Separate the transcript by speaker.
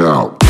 Speaker 1: out.